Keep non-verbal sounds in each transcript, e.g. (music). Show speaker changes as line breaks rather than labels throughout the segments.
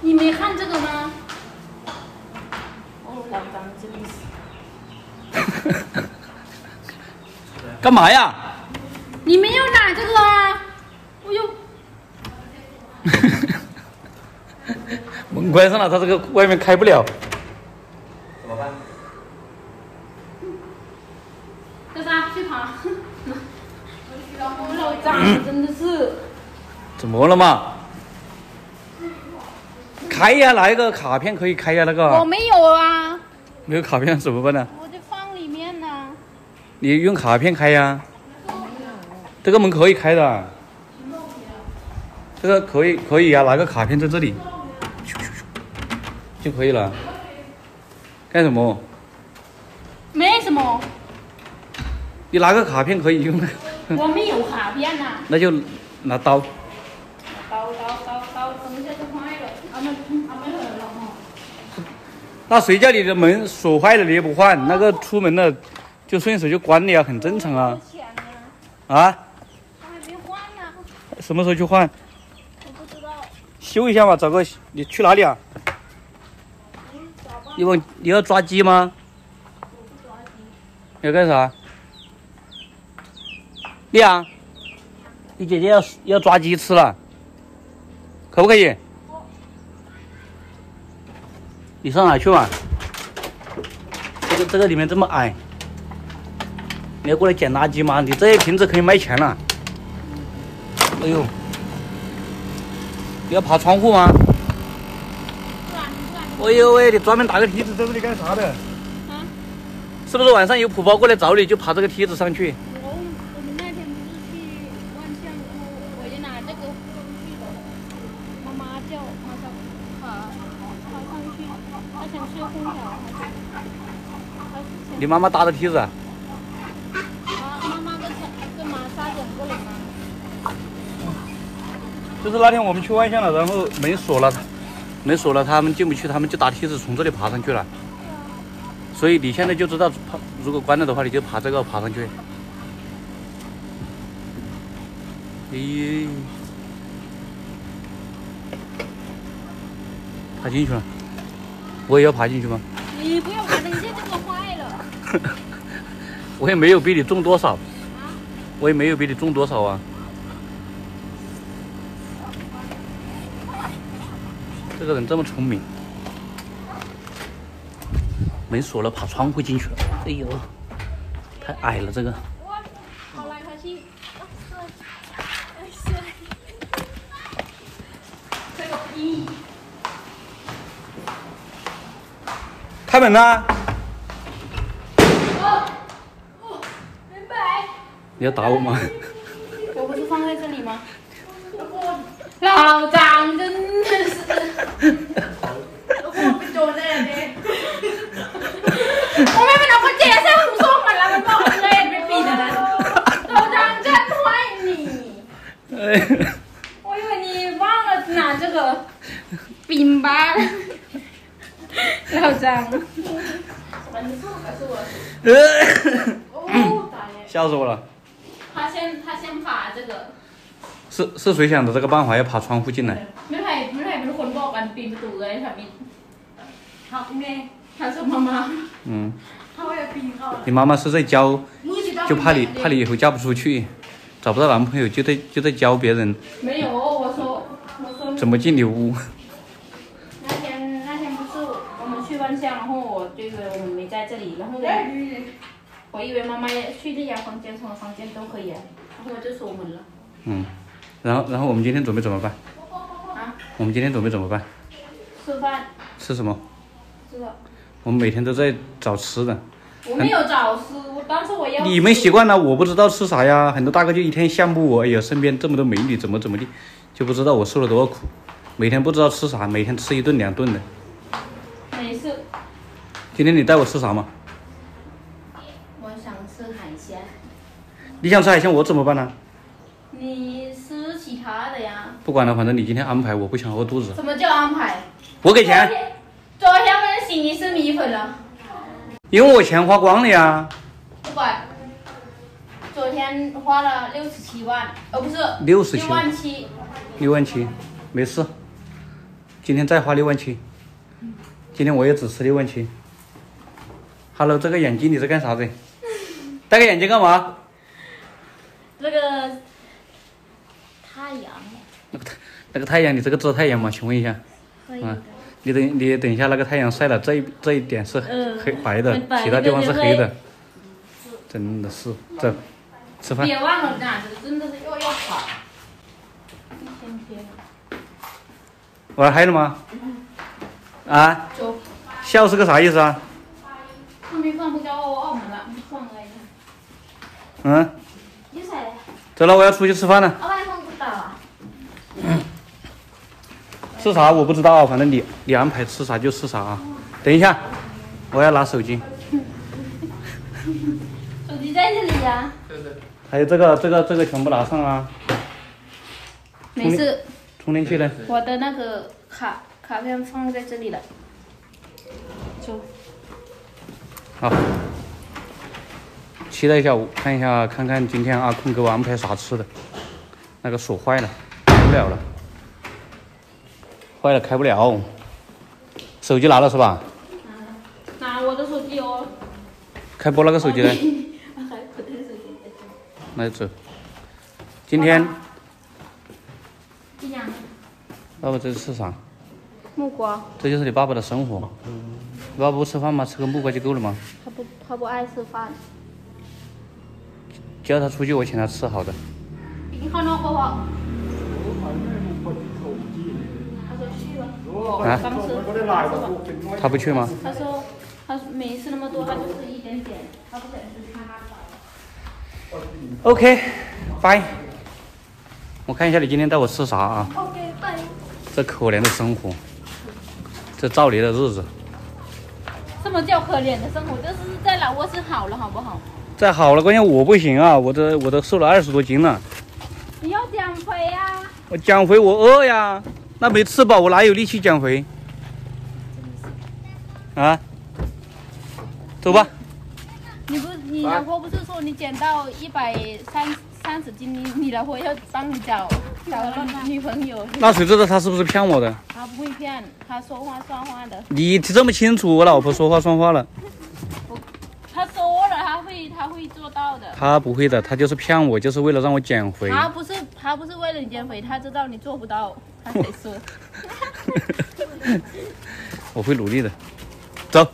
你没看这个吗？哦，老张真的是。(laughs)
干嘛呀？
你没有打这个啊？我又 (laughs)
门关上了，他这个外面开不了。
怎么办？
干啥？去爬。(laughs) 我老张真的是。
怎么了嘛？开呀，那个卡片可以开呀，那个我
没有啊，
没有卡片怎么办呢？
我就放里面呢。
你用卡片开呀。这个门可以开的，这个可以可以呀，拿个卡片在这里，咻咻咻就可以了。干什么？
没什么，
你拿个卡片可以用的，
我没有卡片呐。
那就拿。刀
刀刀刀，等一下就坏了。俺们俺们来了哈。
那谁叫你的门锁坏了你也不换？那个出门了就顺手就关了呀，很正常啊。啊？
我还没换呢，
什么时候去换？
我不知道。
修一下嘛，找个你去哪里啊？你往你要抓鸡吗？要干啥？丽啊，你姐姐要要抓鸡吃了，可不可以？你上哪去嘛？这个这个里面这么矮，你要过来捡垃圾吗？你这些瓶子可以卖钱了。哎呦，你要爬窗户吗？哎呦喂，你专门打个梯子在这里干啥的？
啊？
是不是晚上有普包过来找你，就爬这个梯子上去？
我我们那天不是去万象，然后我就拿这个上去了。妈妈叫马上爬爬上去，她想睡空调，她就她想
你妈妈搭的梯子啊？
啊，妈妈跟小跟马莎两个人嘛。
就是那天我们去万象了，然后门锁了，门锁了，他们进不去，他们就搭梯子从这里爬上去了。(laughs) 所以你现在就知道，爬如果关了的话，你就爬这个爬上去。咦，爬进去了，我也要爬进去吗？
你不要爬。(laughs)
我也没有比你重多少，我也没有比你重多少啊。这个人这么聪明，门锁了，爬窗户进去了。哎呦，太矮了这个。开门呐！
哦，哦，明白。
你要打我吗？(laughs)
我不是放在这里吗？老张真的是，我被捉在那边。我明明攞個借聲胡說問啦，咪幫我咧喺邊啊？老張真壞你，我以為你忘了拿這個餅吧。老張，哦，大爺，
笑死我了！
他先他先爬这个。
是是谁想的这个办法要爬窗户进来？
ไม่ไผ่ไม่ไผ่เป็นคนบอกกันปีนประตูเลยค่ะมินเขาแม่เขาชอบมามา
嗯，
เขาอยากปีนเข้า
你妈妈是在教，
มือจิต
就怕你怕你以后嫁不出去，找不到男朋友，就在就在教别人
没有我说我说
怎么进你屋。
那天那天不是我们去万象然后我就以为我们没在这里然后我 以为妈妈也去这家房间什么房间都可以然后我就锁门了
嗯，然后然后我们今天准备怎么办？
啊
我们今天准备怎么办？
吃饭
吃什么？
吃的
我们每天都在找吃的。
我没有找吃我当时我要
你们习惯了，我不知道吃啥呀。很多大哥就一天羡慕我，哎呀，身边这么多美女，怎么怎么地，就不知道我受了多少苦。每天不知道吃啥，每天吃一顿两顿的。
没事
今天你带我吃啥嘛？
我想吃海鲜
你想吃海鲜，我怎么办呢？
你吃其他的呀
不管了，反正你今天安排，我不想饿肚子。
什么叫安排
我给钱，
昨天我们洗你是米粉了，
因为我钱花光了呀。
不管。昨天花了六十七万，哦不是
67
六万七，
六万七，没事。今天再花六万七，今天我也只吃六万七。Hello，这个眼镜你在干啥子？戴个眼镜干嘛？
这个太阳
那个太那个太阳，你这个遮太阳吗？请问一下，
可以
啊，你等你等一下那个太阳晒了，这一这一点是
嗯
黑白的其他地方是黑的。真的是这吃饭。
别忘了呐，这真的是又要跑。一天天
玩嗨了吗？啊，笑是个啥意思啊？
他们放不交澳门了，放了一下。
嗯？走了，我要出去吃饭了。吃啥我不知道啊，反正你你安排吃啥就吃啥啊。等一下，我要拿手机，(laughs)
手机在这里呀。
还有这个这个这个全部拿上啊。
没事，
充电器呢？
我的那个卡卡片放在这里了。走。
好，期待一下，我看一下看看今天阿坤给我安排啥吃的。那个锁坏了，开不了了，坏了开不了。手机拿了是吧？
拿了，拿我的手机哦。
开播那个手机呢？那就走。今天
这样。
爸爸这是吃啥？
木瓜，
这就是你爸爸的生活。你爸爸不吃饭吗？吃个木瓜就够了吗？
他不他不爱吃饭。
叫他出去，我请他吃好的。
你好？他说去了。
啊他不去吗？
他说他没吃那么多，他就吃一点点，他不想吃他那少。
OK，拜。我看一下你今天带我吃啥啊
？OK，拜。
这可怜的生活，这造孽的日子，
什么叫可怜的生活？这是在老挝是好了，好不好？
再好了，关键我不行啊，我都我都瘦了二十多斤了。
你要减肥呀、
我减肥我饿呀，那没吃饱我哪有力气减肥？啊，走吧。
你不，你老婆不是说你减到一百三三十斤，你你老婆要帮你找找个女朋友？
那谁知道他是不是骗我的？
他不会骗，他说话算话的。
你这么清楚，我老婆说话算话了。
他会他会做到的。
他不会的，他就是骗我，就是为了让我减肥。
他不是他不是为了你减肥，他知道你做不到，他才说。(laughs)
我会努力的。走，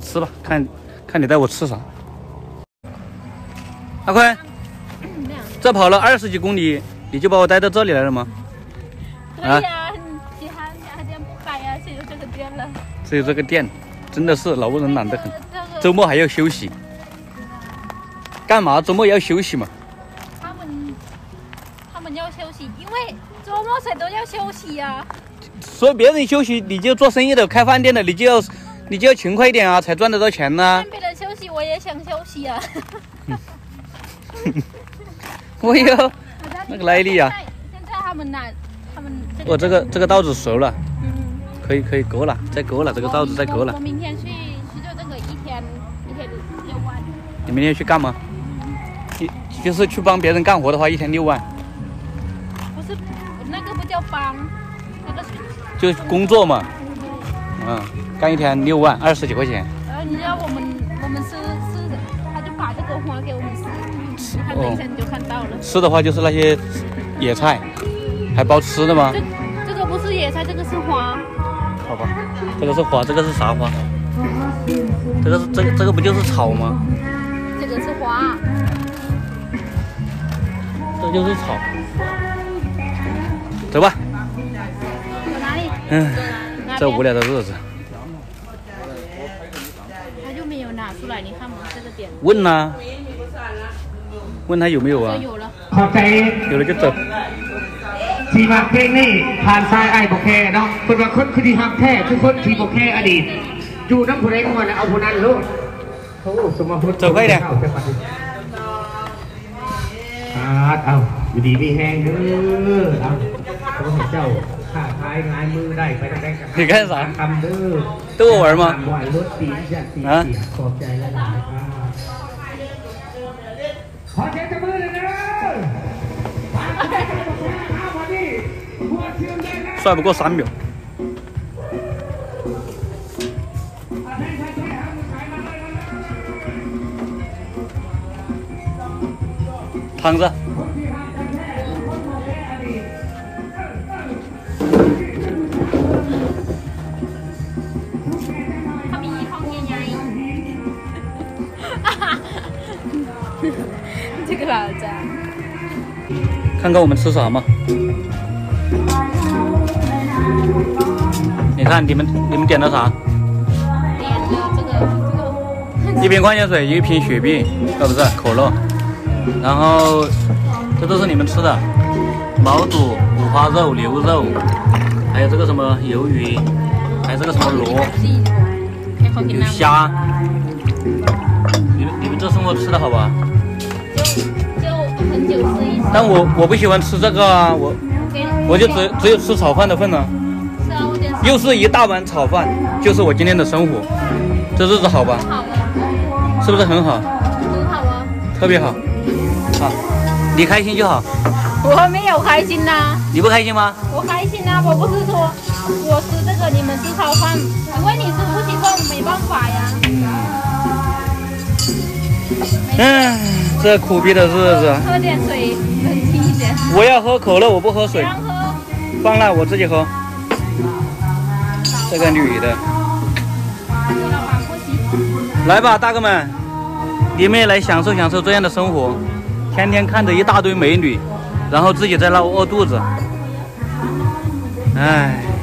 吃吧，看看你带我吃啥。阿坤，这跑了二十几公里，你就把我带到这里来了吗？
对呀、其他家店不开呀、只有这个店了。
只有这个店，真的是老挝人懒得很，周末还要休息。干嘛？周末要休息嘛？
他们他们要休息，因为周末谁都要休息呀、
所以别人休息，你就做生意的、开饭店的，你就要你就要勤快一点啊，才赚得到钱呢、
看别人休息，我也想休息啊。(laughs)
我有 (laughs) 那个耐力啊！
现在他们拿他们这个
我这个这个稻子熟了，
嗯，
可以可以割了，再割了，这个稻子再割了
我我。明天去去做这个一天一天六万，
你明天去干嘛？一就是去帮别人干活的话，一天六万，
不是那个不叫帮，那个是
就是工作嘛。嗯，干一天六万，二十几块钱。
呃你知道我们我们是是，他就把这个花给我们吃，你看等一下你就看到了。
吃的话就是那些野菜，还包吃的吗？
这这个不是野菜，这个是花。
好吧，这个是花，这个是啥花？这个是这个这个不就是草吗？
这个是花，
这就是草。走吧，
走哪里？
嗯，
哪边
这无聊的日子，
他就没有拿出来，你看嘛，这个点
问呐、问他有没有啊
说？有了。
ขอบใจ
有了就走。
ที่มาเพลงนี่ผ่านซ้ายไอ้บอกแค่เนาะเป็นว่าคนคือที่ฮักแท้คือคนที่บอกแค่อดีตอยู่น้ำผู้ใดม่วนน่ะเอาผู้นั้นโลดโอ้สมพุทธ
เจอใครเนี่ย
อาจังหวัดนี้อาดเอาอยู่ดีมีแหงเด้อเอาขอให้เจ้าข้าทายงายมือได้ไปทางใดกัน
你干啥
ทำเด้อ
逗我玩吗？
ไหวรถตีจัดตี
ฮะ
เสียขอบใจหลายๆครับขอเสียงจับมือเลยเด้อ
帅不过三秒。 躺着。
他比你方言压抑。哈哈，这个老子。
看看我们吃啥嘛？你看你们你们点的啥？
点的这个这个。
一瓶矿泉水，一瓶雪碧，呃不是可乐，然后这都是你们吃的，毛肚、五花肉、牛肉，还有这个什么鱿鱼，还有这个什么螺，有虾。你们你们这生活吃的好吧？
就就很久吃一次。
但我我不喜欢吃这个啊，我我就只只有吃炒饭的份了，
啊，
又是一大碗炒饭，就是我今天的生活，这日子好吧？
好了，
是不是很好？
很好啊。
特别好，好，你开心就好，
我没有开心呐、
你不开心吗？
我开心呐、我不是说我吃这个，你们吃炒饭，因为你吃不习惯，我没办法呀。
嗯，这苦逼的日子，
喝点水，冷静一点。
我要喝可乐，我不喝水，
喝，
放那我自己喝。这个女的。来吧，大哥们，你们也来享受享受这样的生活，天天看着一大堆美女，然后自己在那饿肚子，唉。